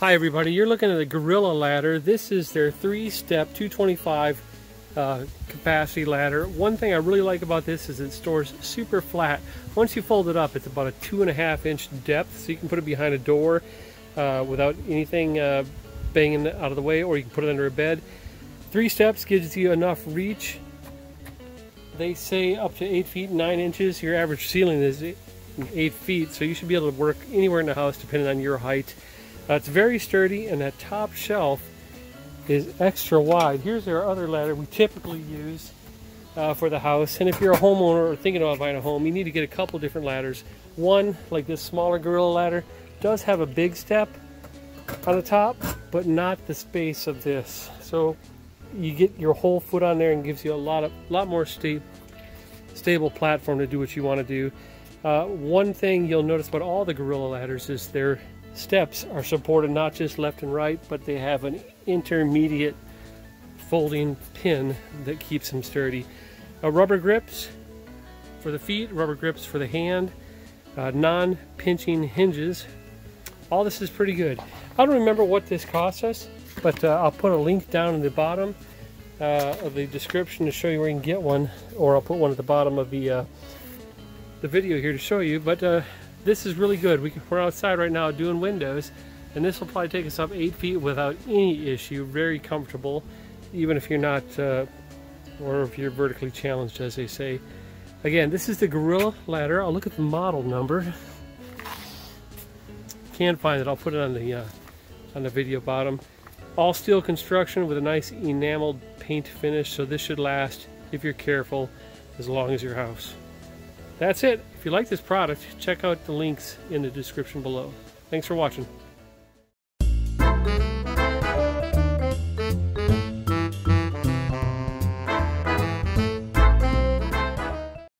Hi everybody, you're looking at a Gorilla ladder. This is their three-step 225 uh, capacity ladder. One thing I really like about this is it stores super flat. Once you fold it up, it's about a two and a half inch depth, so you can put it behind a door uh, without anything uh, banging out of the way, or you can put it under a bed. Three steps gives you enough reach. They say up to eight feet nine inches. Your average ceiling is eight feet, so you should be able to work anywhere in the house depending on your height. Uh, it's very sturdy and that top shelf is extra wide. Here's our other ladder we typically use uh, for the house. And if you're a homeowner or thinking about buying a home, you need to get a couple different ladders. One, like this smaller Gorilla ladder, does have a big step on the top, but not the space of this. So you get your whole foot on there and gives you a lot of lot more sta stable platform to do what you want to do. Uh, one thing you'll notice about all the Gorilla ladders is their steps are supported not just left and right, but they have an intermediate folding pin that keeps them sturdy. Uh, rubber grips for the feet, rubber grips for the hand, uh, non-pinching hinges. All this is pretty good. I don't remember what this cost us, but uh, I'll put a link down in the bottom uh, of the description to show you where you can get one, or I'll put one at the bottom of the uh, the video here to show you. But uh, this is really good. We, are outside right now doing windows, and this will probably take us up eight feet without any issue. Very comfortable, even if you're not, uh, or if you're vertically challenged, as they say. Again, this is the Gorilla ladder. I'll look at the model number. Can't find it. I'll put it on the uh, on the video bottom. All steel construction with a nice enameled paint finish, so this should last, if you're careful, as long as your house. That's it. If you like this product, check out the links in the description below. Thanks for watching.